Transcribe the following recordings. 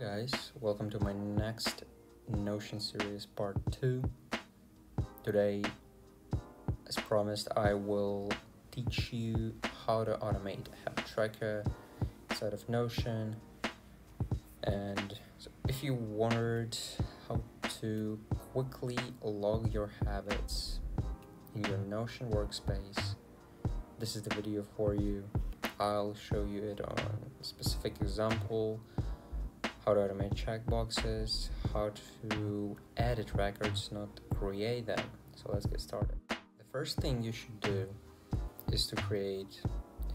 guys, welcome to my next Notion series part 2. Today, as promised, I will teach you how to automate habit tracker inside of Notion. And so if you wondered how to quickly log your habits in your Notion workspace, this is the video for you. I'll show you it on a specific example how to automate checkboxes, how to edit records, not create them. So let's get started. The first thing you should do is to create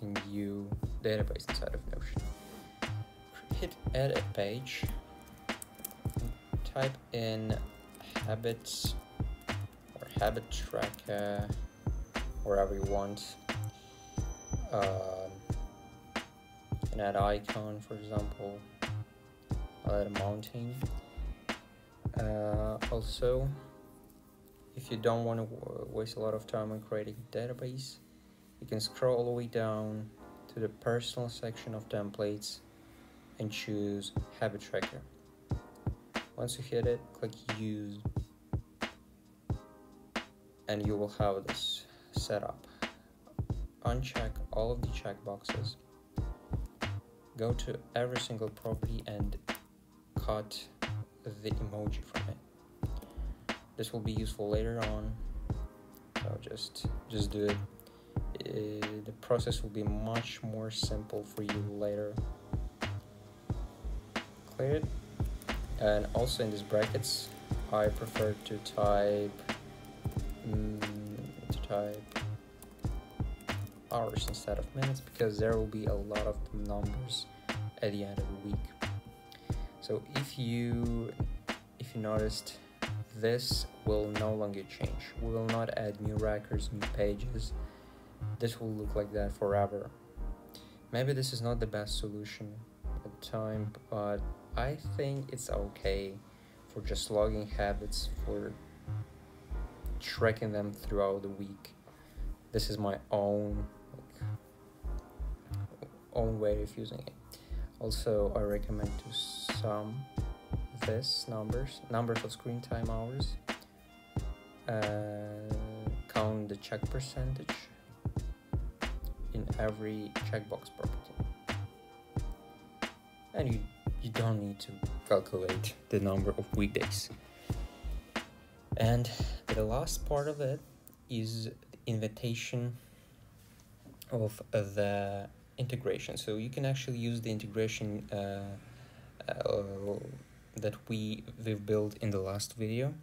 a new database inside of Notion. Hit edit page, type in habits or habit tracker, wherever you want. Um, an add icon, for example a mountain. Uh, also if you don't want to waste a lot of time on creating database you can scroll all the way down to the personal section of templates and choose habit tracker. Once you hit it click use. And you will have this set up. Uncheck all of the checkboxes. Go to every single property and cut the emoji from it. This will be useful later on. So just just do it. Uh, the process will be much more simple for you later. Clear it. And also in these brackets I prefer to type mm, to type hours instead of minutes because there will be a lot of numbers at the end of the week so if you if you noticed this will no longer change. We will not add new records new pages. This will look like that forever. Maybe this is not the best solution at the time but i think it's okay for just logging habits for tracking them throughout the week. This is my own like, own way of using it also i recommend to sum this numbers numbers of screen time hours uh, count the check percentage in every checkbox property. And you you don't need to calculate the number of weekdays. And the last part of it is the invitation of the integration. So you can actually use the integration uh, uh, that we we've built in the last video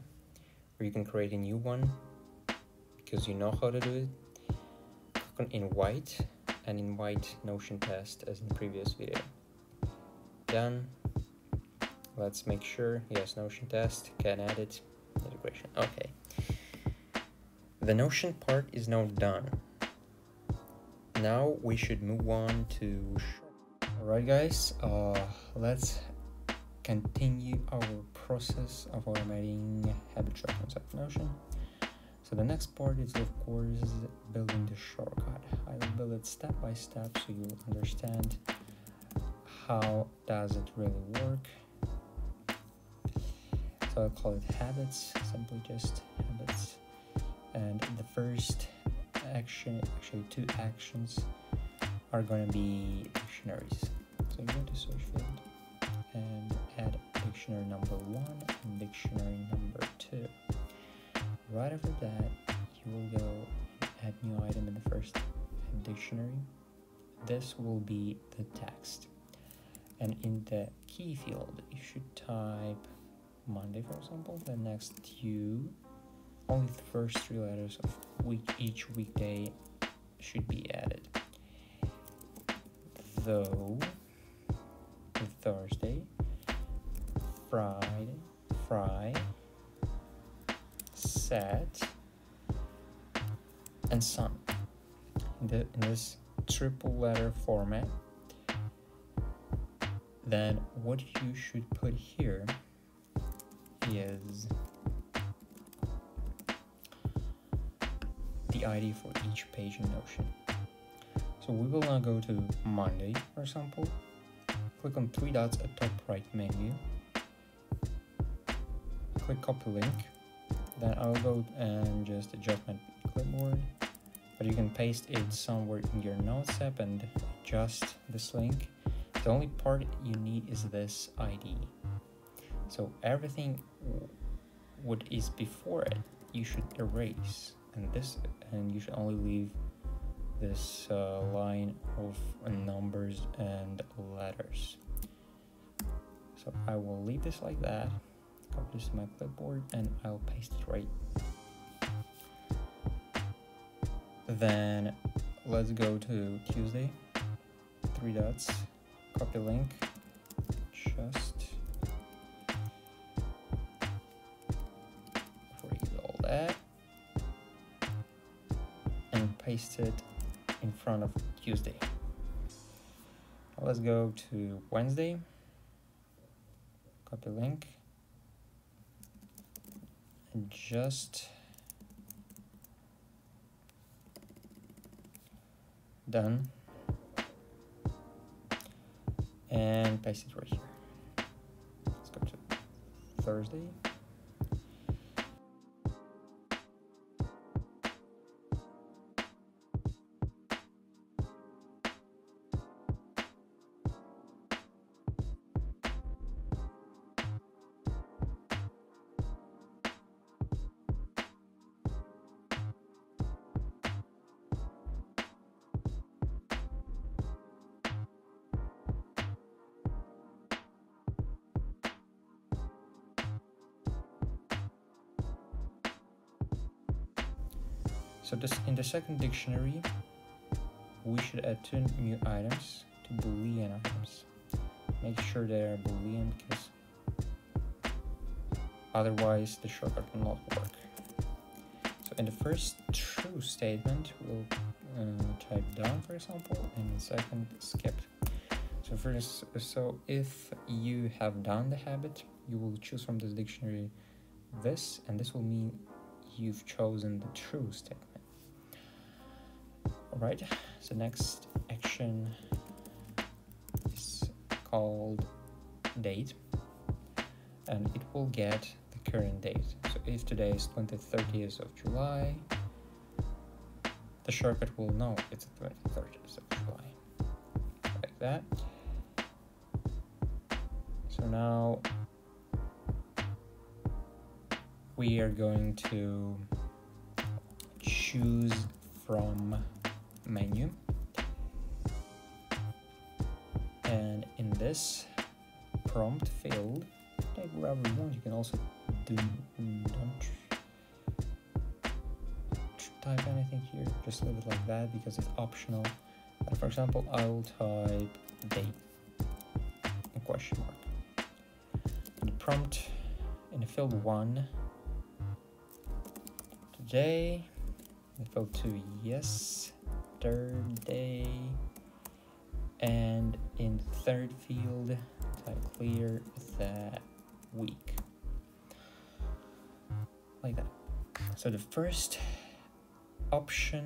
or you can create a new one because you know how to do it in white and in white notion test as in previous video. Done. Let's make sure yes notion test can edit integration okay. The notion part is now done now we should move on to alright guys uh, let's continue our process of automating habit tracking inside Notion. So the next part is of course building the shortcut. I will build it step by step so you understand how does it really work. So I'll call it habits, simply just habits. And the first action, actually two actions are going to be dictionaries. So you go to search field and add dictionary number one and dictionary number two. Right after that, you will go add new item in the first dictionary. This will be the text. And in the key field, you should type Monday, for example. The next two, only the first three letters of week each weekday should be added. Though Thursday, Friday, Fry, Set, and Sun. In, the, in this triple letter format, then what you should put here is ID for each page in Notion. So we will now go to Monday, for example, click on three dots at top right menu, click copy link, then I'll go and just adjust my clipboard, but you can paste it somewhere in your notes app and adjust this link. The only part you need is this ID. So everything what is before it you should erase and this and you should only leave this uh, line of numbers and letters. So I will leave this like that copy this to my clipboard and I'll paste it right then. Let's go to Tuesday. Three dots. Copy link. Just and paste it in front of Tuesday. let's go to Wednesday. Copy link. And just done. And paste it right here. Let's go to Thursday. This in the second dictionary, we should add two new items to Boolean items. Make sure they are Boolean because otherwise the shortcut will not work. So in the first true statement, we'll uh, type done, for example, and the second skipped. So first, so if you have done the habit, you will choose from this dictionary this, and this will mean you've chosen the true statement. Alright, so next action is called date and it will get the current date. So if today is 2030th of July, the shortcut will know it's the 2030th of July. Like that. So now we are going to choose from menu. And in this prompt field take whatever you want. You can also do don't type anything here. Just leave it like that because it's optional. But for example I will type date. A question mark. The prompt in the field 1 today. In field 2 yes third day and in third field type clear that week. Like that. So the first option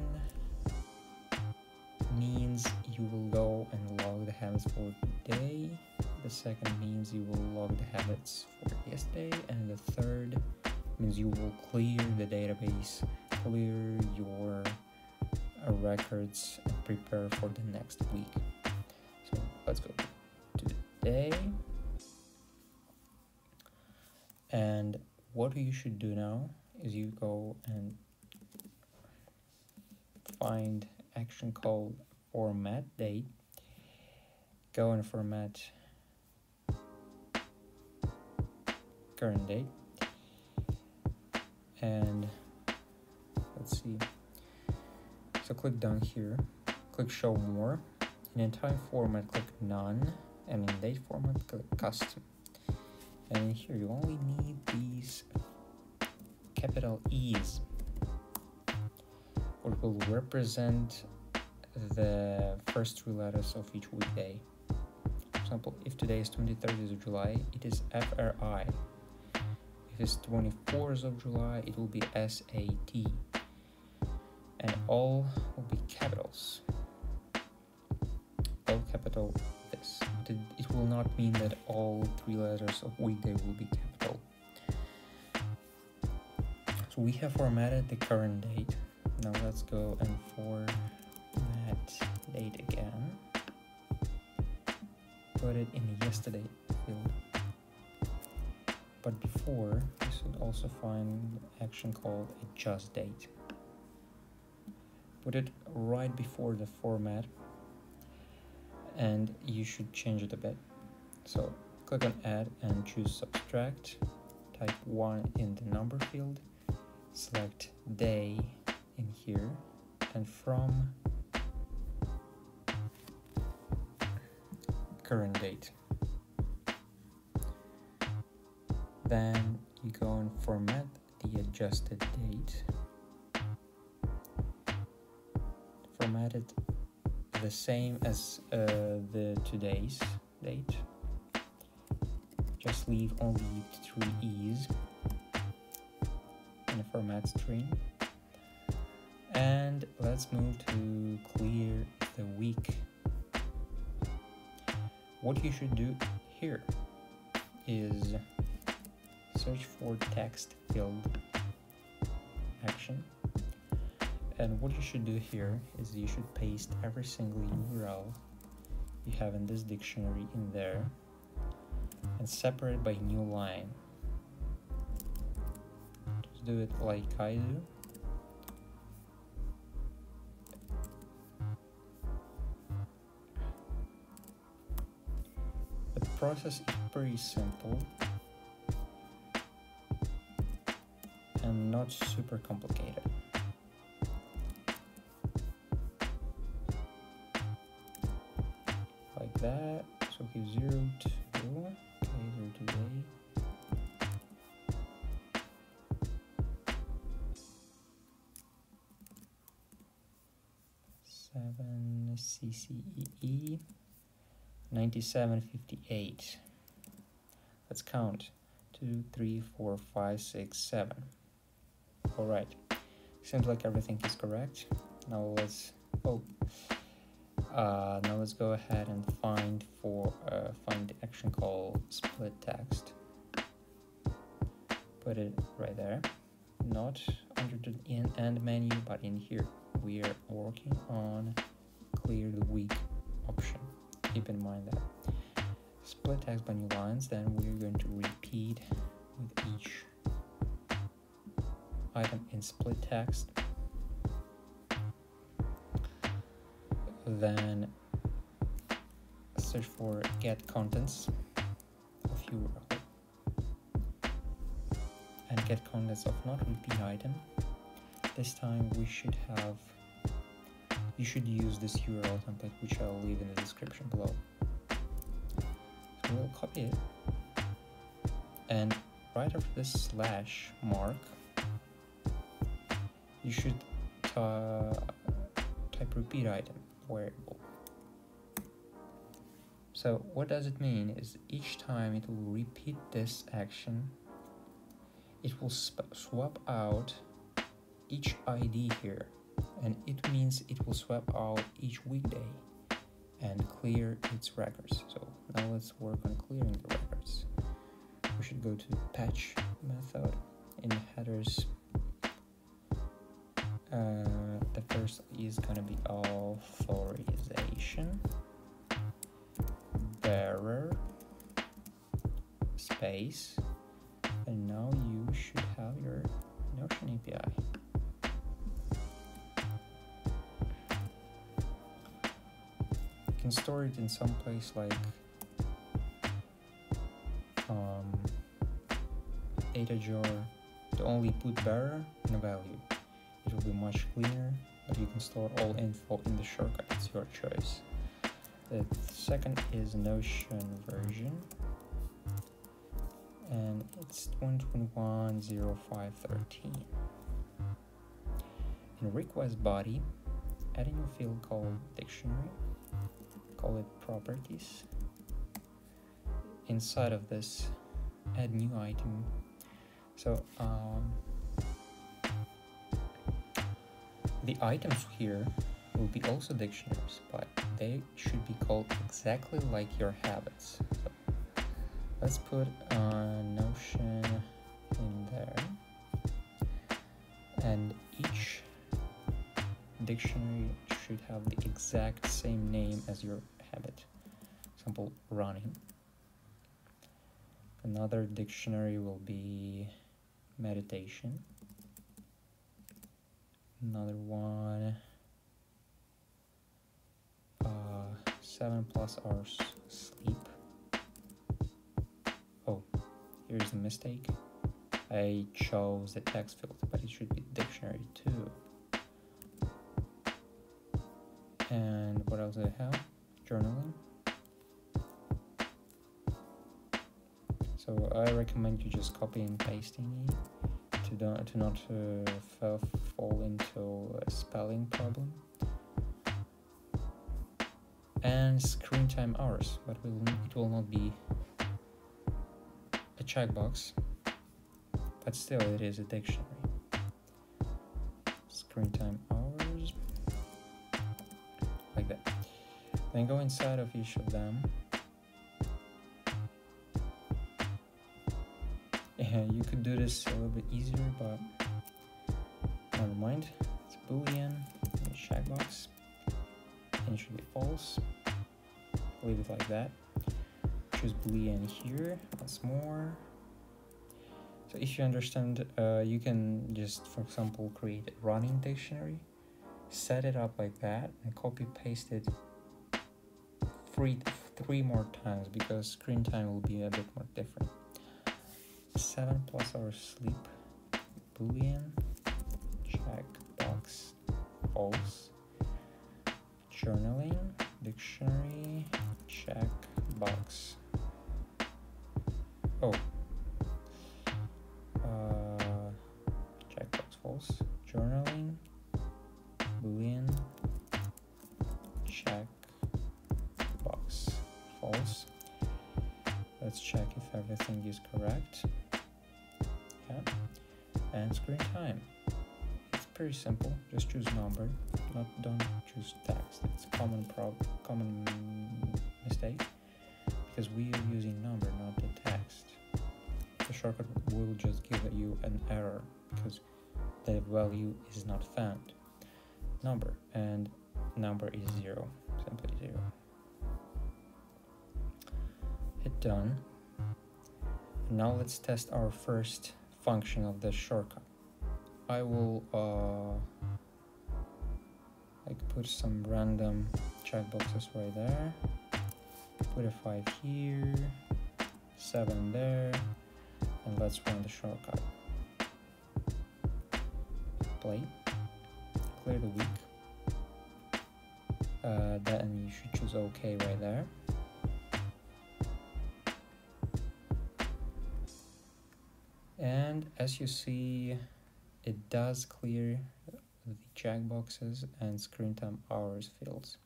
means you will go and log the habits for today. The second means you will log the habits for yesterday. And the third means you will clear the database. Clear your records and prepare for the next week. So let's go to today. And what you should do now is you go and find action called format date. Go and format current date. And let's see so click down here, click show more. In time format, click none, and in date format, click custom. And here you only need these capital E's, which will represent the first three letters of each weekday. For example, if today is 23rd of July, it is FRI. If it's 24th of July, it will be SAT all will be capitals. All capital this. it, will not mean that all three letters of weekday will be capital. So we have formatted the current date. Now let's go and format date again. Put it in yesterday field. But before, you should also find action called adjust date. Put it right before the format and you should change it a bit. So click on add and choose subtract, type 1 in the number field, select day in here and from current date. Then you go and format the adjusted date. Format it the same as uh, the today's date. Just leave only three E's in the format string. And let's move to clear the week. What you should do here is search for text field action and what you should do here is you should paste every single URL you have in this dictionary in there and separate by new line just do it like I do the process is pretty simple and not super complicated. 57, 58. Let's count. 2, 3, 4, 5, 6, 7. Alright. Seems like everything is correct. Now let's... Oh. Uh, now let's go ahead and find for uh, find the action call split text. Put it right there. Not under the in end menu, but in here. We are working on clear the week Keep in mind that split text by new lines. Then we're going to repeat with each item in split text. Then search for get contents of URL and get contents of not repeat item. This time we should have you should use this URL template which I'll leave in the description below. So we'll copy it and right after this slash mark you should uh, type repeat item variable. So what does it mean is each time it will repeat this action, it will swap out each ID here and it means it will swap out each weekday and clear its records. So now let's work on clearing the records. We should go to patch method in headers uh, the first is gonna be authorization bearer space can store it in some place like um, Data Jar to only put bearer and value it will be much cleaner but you can store all info in the shortcut. It's your choice. The second is notion version. And it's 121.0513 in request body add a new field called dictionary call it properties inside of this add new item so um, the items here will be also dictionaries, but they should be called exactly like your habits. So let's put a Notion in there, and each dictionary should have the exact same name as your. Example, running. Another dictionary will be meditation. Another one, uh, seven plus hours sleep. Oh, here's a mistake. I chose the text field, but it should be dictionary too. And what else do I have? Journaling. So I recommend you just copy and pasting it to don't to not uh, fall into a spelling problem. And screen time hours, but will it will not be a checkbox, but still it is a dictionary. Screen time hours, like that. Then go inside of each of them you could do this a little bit easier, but never mind. It's boolean, checkbox, and it should be false. Leave it like that. Choose boolean here, once more. So if you understand, uh, you can just, for example, create a running dictionary, set it up like that, and copy paste it three, three more times because screen time will be a bit more different. 7 plus hours sleep. Boolean. Check box false. Journaling. Dictionary. Check box. Oh. Just choose number. Not don't choose text. It's common prob common mistake because we are using number, not the text. The shortcut will just give you an error because the value is not found. Number and number is zero, simply zero. Hit done. Now let's test our first function of the shortcut. I will uh, like put some random checkboxes right there. Put a 5 here, 7 there, and let's run the shortcut. Play, clear the week. Uh, then you should choose OK right there. and as you see it does clear the checkboxes and screen time hours fields.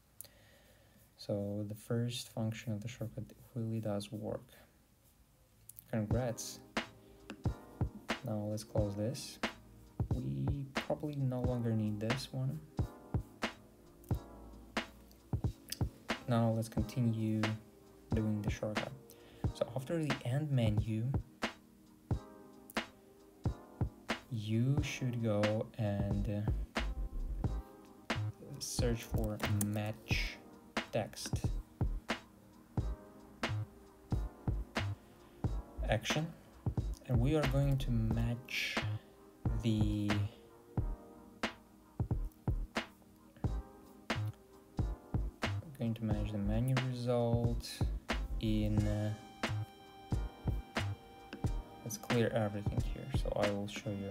So the first function of the shortcut really does work. Congrats. Now let's close this. We probably no longer need this one. Now let's continue doing the shortcut. So after the end menu you should go and uh, search for match text. Action. And we are going to match the going to match the menu result in uh, let's clear everything here. So I will show you.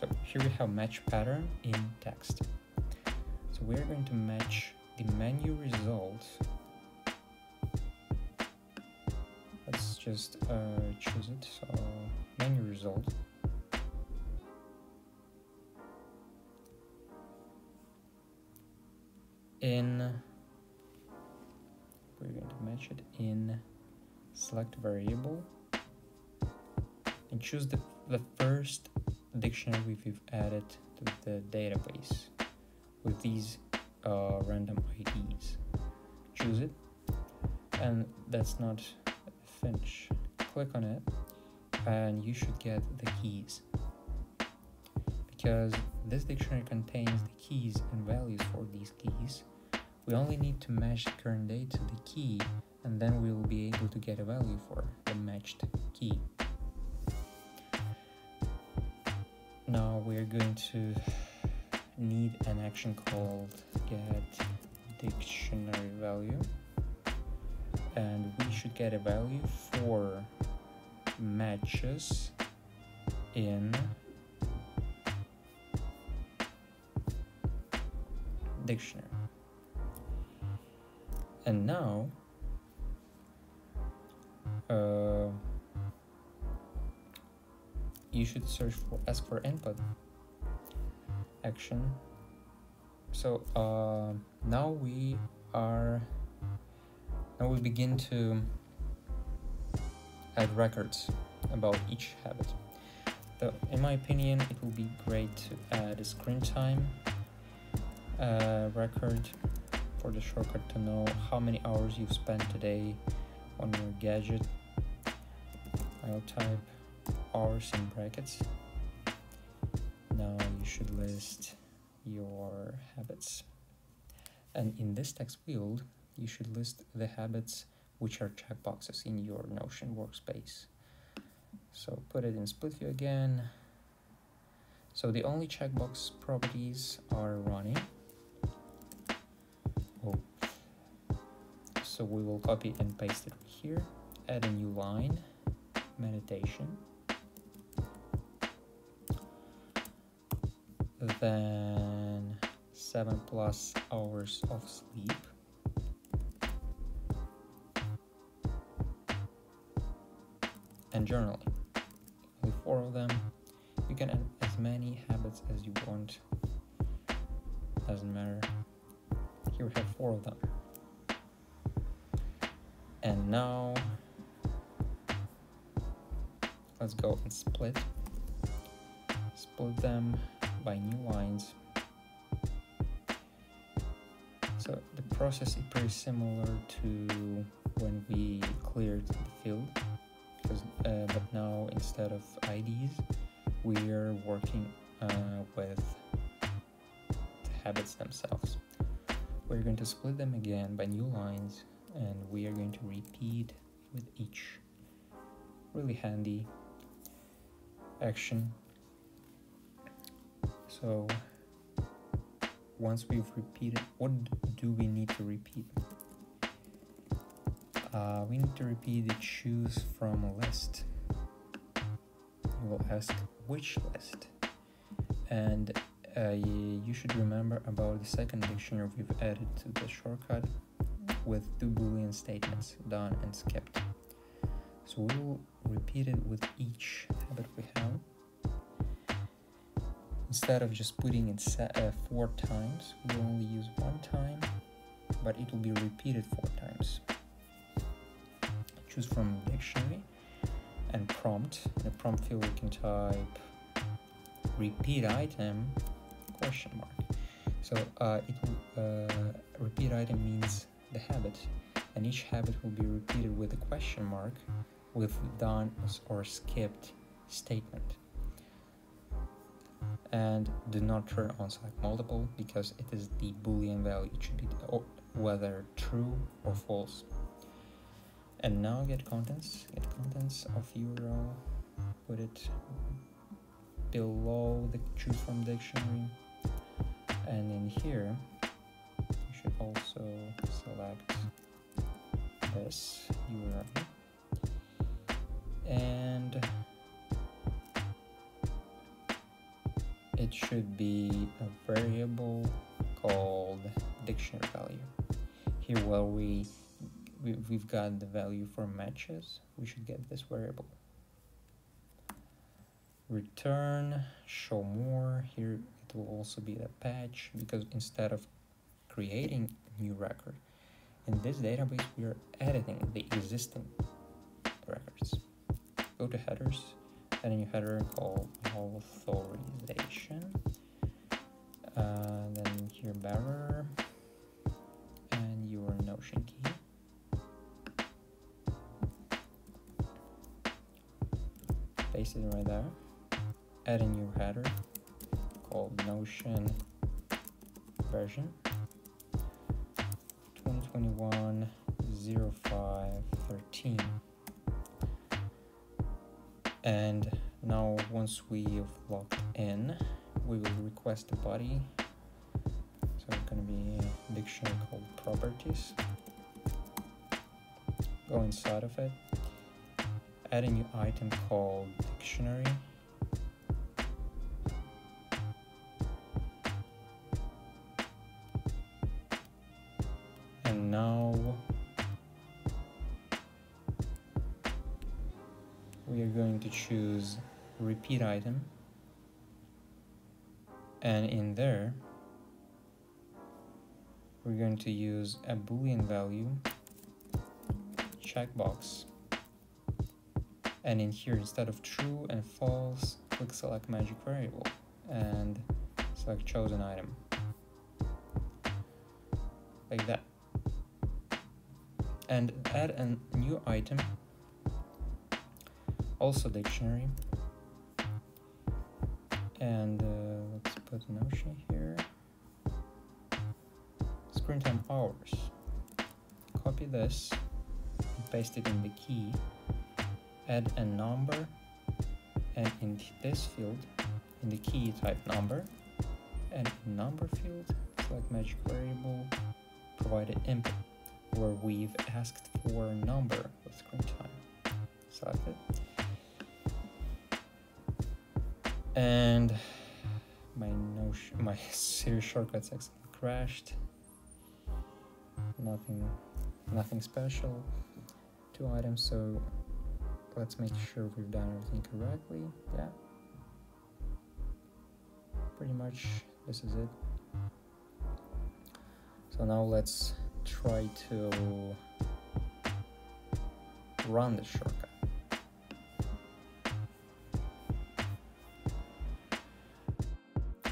So here we have match pattern in text so we're going to match the menu result let's just uh, choose it. So menu result. In we're going to match it in select variable. And choose the, the first dictionary we've added to the database. With these uh, random IDs. Choose it, and that's not Finch. Click on it, and you should get the keys because this dictionary contains the keys and values for these keys. We only need to match the current date to the key, and then we will be able to get a value for the matched key. Now we're going to need an action called get dictionary value. And we should get a value for matches in dictionary. And now uh, you should search for ask for input action. So uh, now we are now we begin to add records about each habit. So in my opinion it will be great to add a screen time uh, record for the shortcut to know how many hours you've spent today on your gadget. I'll type hours in brackets. Should list your habits. And in this text field, you should list the habits which are checkboxes in your Notion workspace. So put it in split view again. So the only checkbox properties are running. Oh. So we will copy and paste it here, add a new line, meditation. Then seven plus hours of sleep. And journaling. Only four of them. You can add as many habits as you want. Doesn't matter. Here we have four of them. And now let's go and split split them by new lines so the process is pretty similar to when we cleared the field because uh, but now instead of IDs we are working uh, with the habits themselves. We're going to split them again by new lines and we are going to repeat with each. Really handy action. So once we've repeated, what do we need to repeat? Uh, we need to repeat the choose from a list. We'll ask which list. And uh, you should remember about the second dictionary we've added to the shortcut with two boolean statements, done and skipped. So we will repeat it with each habit we have. Instead of just putting it uh, four times, we only use one time, but it will be repeated four times. Choose from dictionary and prompt. In the prompt field, we can type repeat item question mark. So uh, it will, uh, repeat item means the habit, and each habit will be repeated with a question mark with done or skipped statement. And do not turn on select multiple because it is the boolean value. It should be whether true or false. And now get contents, get contents of URL, uh, put it below the choose from dictionary. And in here, you should also select this URL and it should be a variable called dictionary value. Here where we, we we've got the value for matches we should get this variable. Return show more. Here it will also be the patch because instead of creating new record in this database we are editing the existing records. Go to headers and in your header called authorization uh, then your bearer and your Notion key. Paste it right there. Add a new header called Notion version 2021 0513 and now once we've logged in we will request the body. So it's going to be a dictionary called properties. Go inside of it. Add a new item called dictionary. And now we are going to choose repeat item. And in there we're going to use a boolean value checkbox. And in here instead of true and false click select magic variable and select chosen item. Like that. And add a new item also dictionary. And uh, let's put notion here. Screen time hours. Copy this paste it in the key add a number and in this field in the key type number and number field select magic variable provide an input where we've asked for number with screen time. Select it and my notion my Siri shortcuts accidentally crashed. Nothing nothing special. Two items so let's make sure we've done everything correctly. Yeah. Pretty much this is it. So now let's try to run the shortcut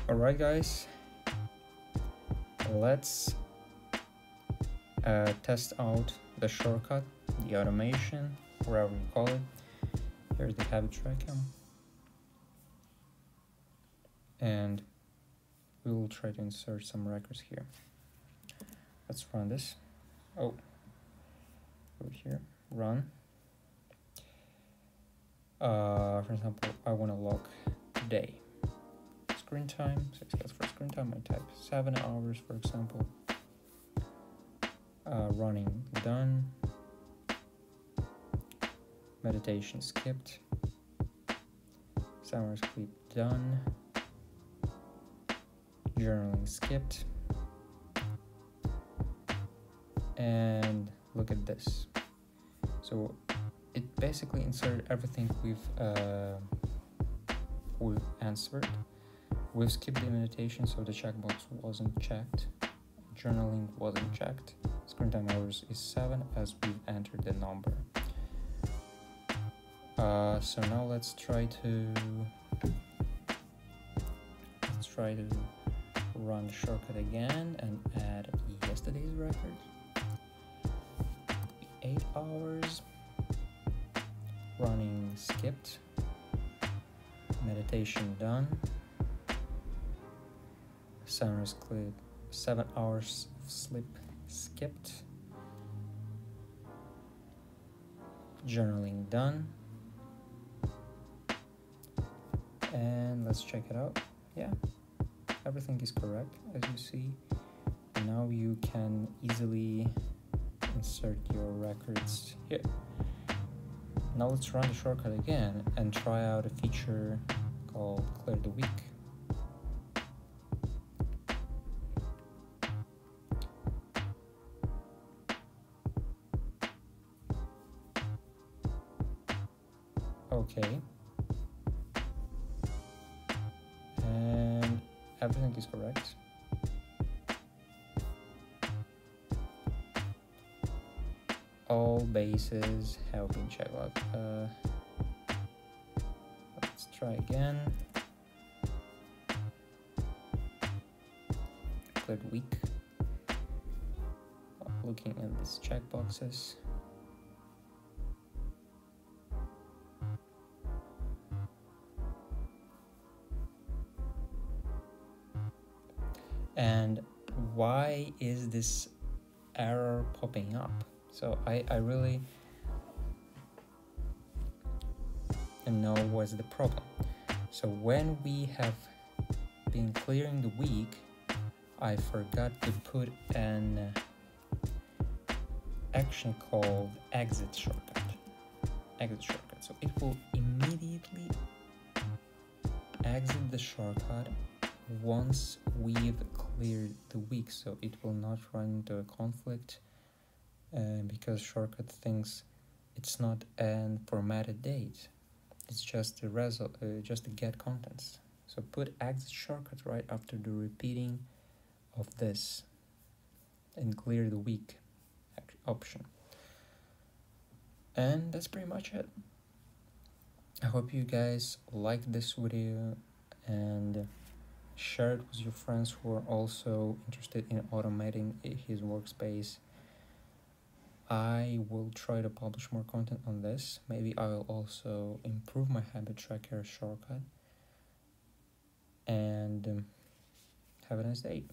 Alright guys, let's uh, test out the shortcut, the automation, whatever you call it. Here's the habit tracker. And we will try to insert some records here. Let's run this. Oh, over here, run. Uh, for example, I want to log day screen time, six guys for screen time, I type seven hours, for example. Uh, running done. Meditation skipped. Summer sleep done. Journaling skipped. And look at this. So it basically inserted everything we've uh, we've answered We've skipped the meditation, so the checkbox wasn't checked. Journaling wasn't checked. Screen time hours is 7 as we've entered the number. Uh, so now let's try to let's try to run the shortcut again and add yesterday's record. 8 hours. Running skipped. Meditation done seven hours sleep, seven hours of sleep skipped. Journaling done. And let's check it out. Yeah, everything is correct as you see. Now you can easily insert your records here. Now let's run the shortcut again and try out a feature called Clear the Week. Everything is correct all bases have been checked out uh, let's try again the week. Looking at these checkboxes. This error popping up? So I, I really know what's the problem. So when we have been clearing the week, I forgot to put an uh, action called exit shortcut. Exit shortcut. So it will immediately exit the shortcut once we've cleared the week. So it will not run into a conflict uh, because shortcut thinks it's not an formatted date. It's just a result, uh, just a get contents. So put exit shortcut right after the repeating of this and clear the week option. And that's pretty much it. I hope you guys like this video and share it with your friends who are also interested in automating his workspace. I will try to publish more content on this. Maybe I will also improve my habit tracker shortcut. And um, have a nice day.